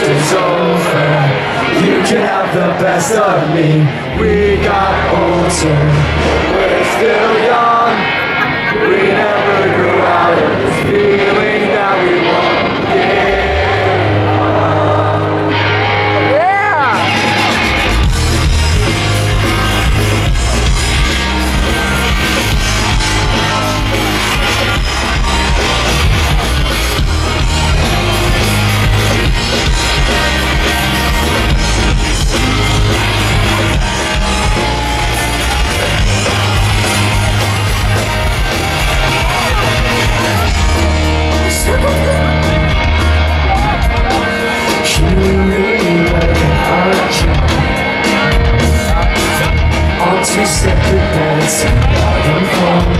It's over. You can have the best of me. We got older Yes,